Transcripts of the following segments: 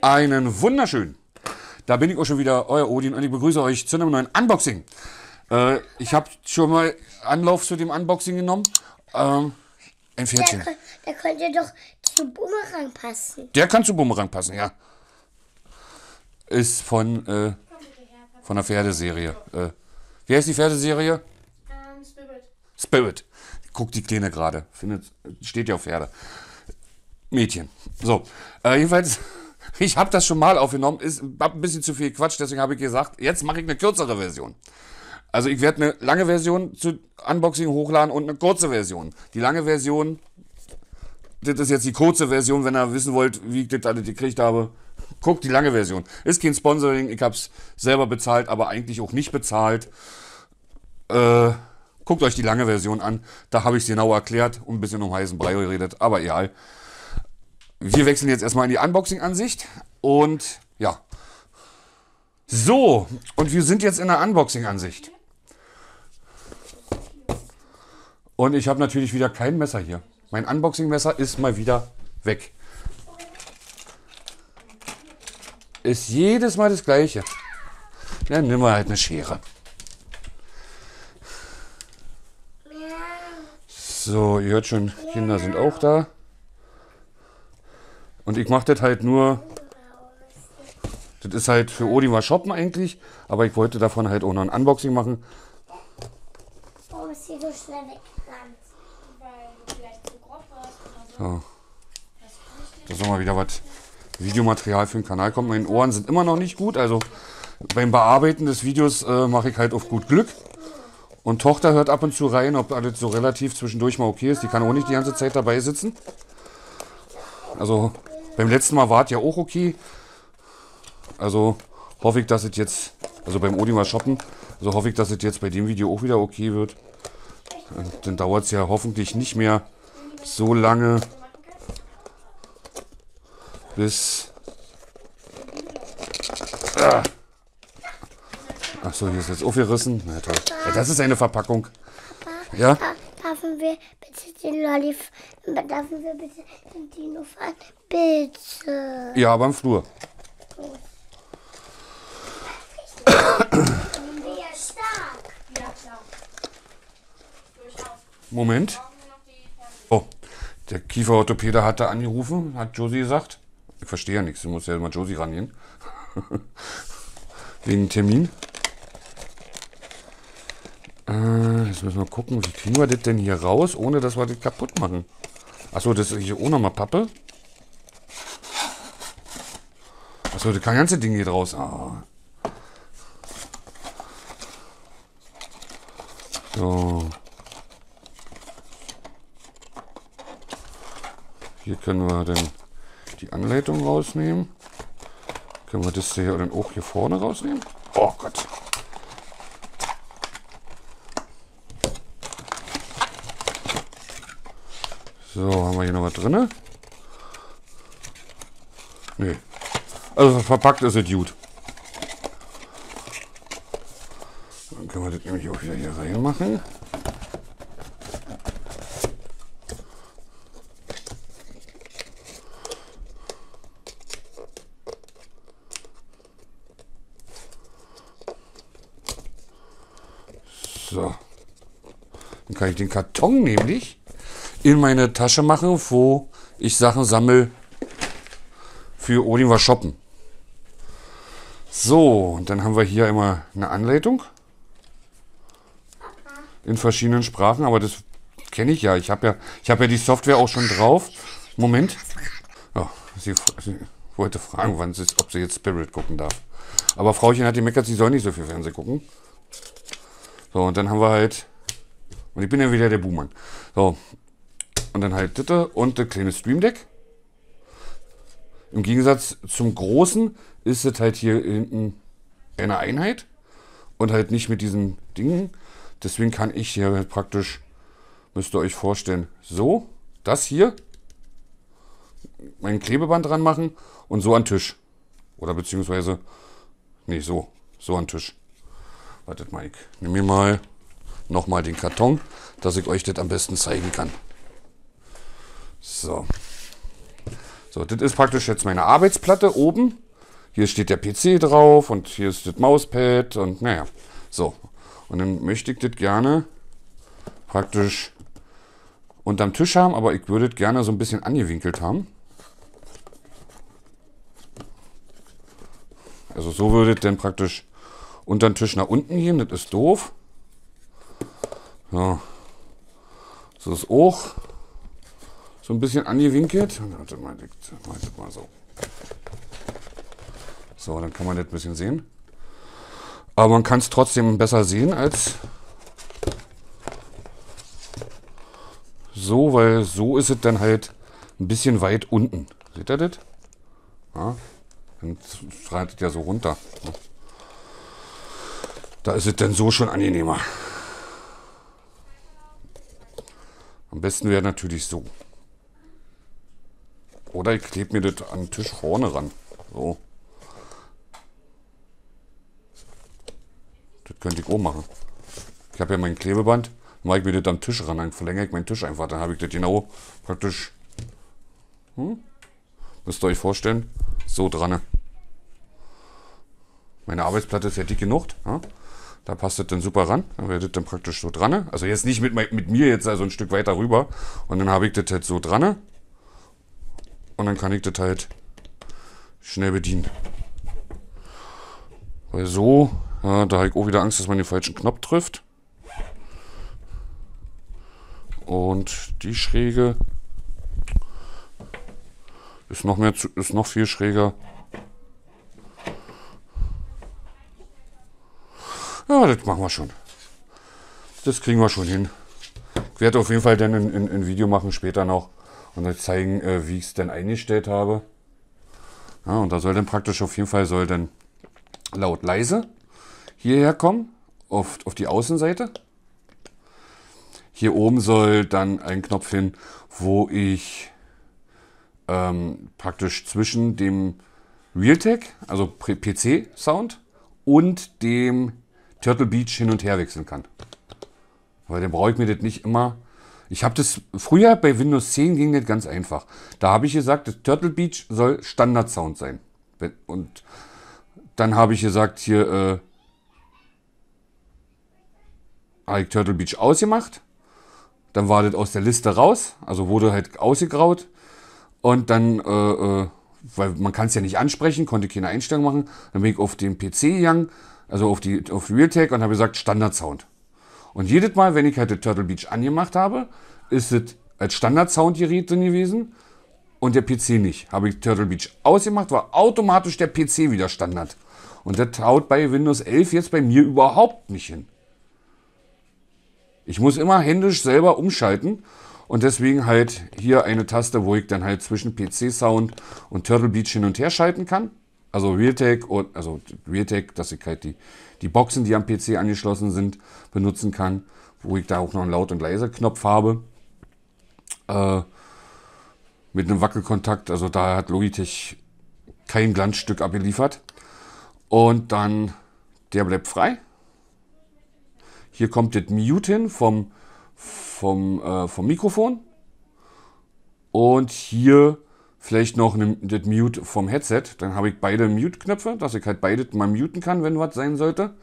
Einen wunderschönen. Da bin ich auch schon wieder, euer Odin, und ich begrüße euch zu einem neuen Unboxing. Äh, ich habe schon mal Anlauf zu dem Unboxing genommen. Ähm, ein Pferdchen. Der, der könnte doch zu Bumerang passen. Der kann zu Bumerang passen, ja. Ist von, äh, von der Pferdeserie. Äh, wie heißt die Pferdeserie? Ähm, Spirit. Spirit. Guckt die Kleine gerade. Findet, steht ja auf Pferde. Mädchen. So, äh, jedenfalls, ich habe das schon mal aufgenommen. Ist ein bisschen zu viel Quatsch, deswegen habe ich gesagt, jetzt mache ich eine kürzere Version. Also ich werde eine lange Version zu Unboxing hochladen und eine kurze Version. Die lange Version, das ist jetzt die kurze Version, wenn ihr wissen wollt, wie ich das alles gekriegt habe. Guckt die lange Version. Ist kein Sponsoring, ich habe es selber bezahlt, aber eigentlich auch nicht bezahlt. Äh, guckt euch die lange Version an. Da habe ich es genau erklärt und ein bisschen um heißen Brei geredet, aber egal. Wir wechseln jetzt erstmal in die Unboxing-Ansicht und ja. So, und wir sind jetzt in der Unboxing-Ansicht. Und ich habe natürlich wieder kein Messer hier. Mein Unboxing-Messer ist mal wieder weg. Ist jedes Mal das gleiche. Dann nehmen wir halt eine Schere. So, ihr hört schon, Kinder sind auch da. Und ich mache das halt nur. Das ist halt für Odin was shoppen eigentlich, aber ich wollte davon halt auch noch ein Unboxing machen. Warum ist sie so schnell weggerannt? Weil du vielleicht zu grob warst oder so. So. Da soll mal wieder was Videomaterial für den Kanal kommen. Meine Ohren sind immer noch nicht gut, also beim Bearbeiten des Videos äh, mache ich halt auf gut Glück. Und Tochter hört ab und zu rein, ob alles so relativ zwischendurch mal okay ist. Die kann auch nicht die ganze Zeit dabei sitzen. Also beim letzten Mal war es ja auch okay. Also hoffe ich, dass es jetzt, also beim Odin mal shoppen, also hoffe ich, dass es jetzt bei dem Video auch wieder okay wird. Dann dauert es ja hoffentlich nicht mehr so lange, bis. Ah. Achso, hier ist jetzt aufgerissen. Ja, das ist eine Verpackung. Ja? Da, dürfen wir den Lollif, dürfen wir bitte den Dino fahren? Bitte. Ja, aber im Flur. Moment. Oh, der Kieferorthopäde hat da angerufen, hat Josie gesagt. Ich verstehe ja nichts, ich muss ja mal Josie rangehen. Wegen Termin. Äh, jetzt müssen wir gucken, wie kriegen wir das denn hier raus, ohne dass wir das kaputt machen. Achso, das ist hier auch nochmal Pappe. Achso, das ganze Ding geht raus. Ah. So. Hier können wir dann die Anleitung rausnehmen. Können wir das hier dann auch hier vorne rausnehmen? Oh Gott. So, haben wir hier noch was drin? Nee. Also verpackt ist es gut. Dann können wir das nämlich auch wieder hier reinmachen. So. Dann kann ich den Karton nämlich in meine Tasche machen, wo ich Sachen sammle für was shoppen. So, und dann haben wir hier immer eine Anleitung in verschiedenen Sprachen, aber das kenne ich ja. Ich habe ja, ich habe ja die Software auch schon drauf. Moment. Ja, sie, sie wollte fragen, wann sie, ob sie jetzt Spirit gucken darf. Aber Frauchen hat gemeckert, sie soll nicht so viel Fernsehen gucken. So, und dann haben wir halt. Und ich bin ja wieder der Buhmann. So. Und dann halt das und das kleine Stream Deck. Im Gegensatz zum großen ist es halt hier hinten eine Einheit und halt nicht mit diesen Dingen. Deswegen kann ich hier halt praktisch, müsst ihr euch vorstellen, so, das hier, mein Klebeband dran machen und so an den Tisch. Oder beziehungsweise, nee, so, so an den Tisch. Wartet mal, ich nehme mir mal nochmal den Karton, dass ich euch das am besten zeigen kann. So. So, das ist praktisch jetzt meine Arbeitsplatte oben. Hier steht der PC drauf und hier ist das Mauspad und naja. So, und dann möchte ich das gerne praktisch unterm Tisch haben, aber ich würde es gerne so ein bisschen angewinkelt haben. Also so würde es dann praktisch unter den Tisch nach unten gehen. Das ist doof. Ja. So ist auch so ein bisschen angewinkelt. Warte mal, das mal so. So, dann kann man das ein bisschen sehen. Aber man kann es trotzdem besser sehen als so, weil so ist es dann halt ein bisschen weit unten. Seht ihr das? Ja, dann schreitet ja so runter. Da ist es dann so schon angenehmer. Am besten wäre natürlich so. Oder ich klebe mir das an den Tisch vorne ran. So. Das könnte ich auch machen. Ich habe ja mein Klebeband. Dann mache ich mir das am Tisch ran. Dann verlängere ich meinen Tisch einfach. Dann habe ich das genau praktisch. Hm? Müsst ihr euch vorstellen. So dran. Meine Arbeitsplatte ist ja dick genug. Ja? Da passt das dann super ran. Dann wird das dann praktisch so dran. Also jetzt nicht mit, mit mir jetzt also ein Stück weiter rüber. Und dann habe ich das halt so dran. Und dann kann ich das halt schnell bedienen. Weil so, ja, da habe ich auch wieder Angst, dass man den falschen Knopf trifft. Und die Schräge ist noch mehr zu, ist noch viel schräger. Ja, das machen wir schon. Das kriegen wir schon hin. Ich werde auf jeden Fall dann ein, ein, ein Video machen später noch und euch zeigen, äh, wie ich es denn eingestellt habe. Ja, und da soll dann praktisch auf jeden Fall soll dann laut leise hierher kommen, auf, auf die Außenseite. Hier oben soll dann ein Knopf hin, wo ich ähm, praktisch zwischen dem Realtek, also PC-Sound, und dem Turtle Beach hin und her wechseln kann. Weil dann brauche ich mir das nicht immer. Ich habe das früher bei Windows 10 ging das ganz einfach. Da habe ich gesagt, das Turtle Beach soll Standard-Sound sein. Und dann habe ich gesagt, hier äh, habe ich Turtle Beach ausgemacht. Dann war das aus der Liste raus, also wurde halt ausgegraut. Und dann, äh, äh, weil man kann es ja nicht ansprechen, konnte keine Einstellung machen. Dann bin ich auf den PC gegangen, also auf die auf Realtek und habe gesagt Standard Sound. Und jedes Mal, wenn ich halt den Turtle Beach angemacht habe, ist es als Standard Soundgerät drin gewesen und der PC nicht. Habe ich Turtle Beach ausgemacht, war automatisch der PC wieder Standard. Und das haut bei Windows 11 jetzt bei mir überhaupt nicht hin. Ich muss immer händisch selber umschalten und deswegen halt hier eine Taste, wo ich dann halt zwischen PC-Sound und Turtle Beach hin und her schalten kann. Also Realtek und also Realtek, dass ich halt die, die Boxen, die am PC angeschlossen sind, benutzen kann, wo ich da auch noch einen Laut- und Leise-Knopf habe. Äh, mit einem Wackelkontakt, also da hat Logitech kein Glanzstück abgeliefert. Und dann, der bleibt frei. Hier kommt das Mute hin vom, vom, äh, vom Mikrofon. Und hier vielleicht noch das Mute vom Headset. Dann habe ich beide Mute-Knöpfe, dass ich halt beide mal muten kann, wenn was sein sollte.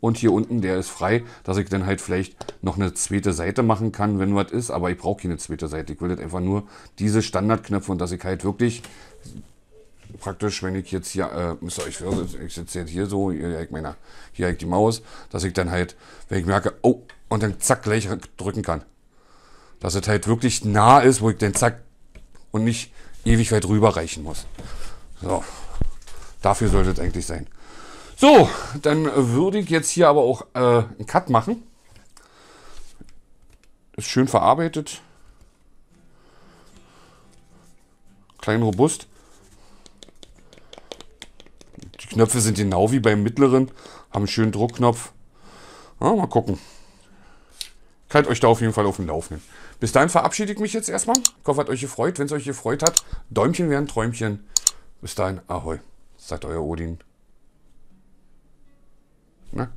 Und hier unten, der ist frei, dass ich dann halt vielleicht noch eine zweite Seite machen kann, wenn was ist. Aber ich brauche keine zweite Seite. Ich will das einfach nur diese Standardknöpfe und dass ich halt wirklich praktisch, wenn ich jetzt hier, äh, ihr euch ich sitze jetzt hier so, hier habe ich, meine, hier ich die Maus, dass ich dann halt, wenn ich merke, oh, und dann zack gleich drücken kann. Dass es halt wirklich nah ist, wo ich dann zack und nicht ewig weit rüber reichen muss. So, dafür sollte es eigentlich sein. So, dann würde ich jetzt hier aber auch äh, einen Cut machen. Ist schön verarbeitet. Klein robust. Die Knöpfe sind genau wie beim mittleren, haben einen schönen Druckknopf. Ja, mal gucken. Ich halte euch da auf jeden Fall auf dem Laufenden. Bis dahin verabschiede ich mich jetzt erstmal. Ich hoffe, hat euch gefreut. Wenn es euch gefreut hat, Däumchen wären Träumchen. Bis dahin, ahoi. Sagt euer Odin. Na?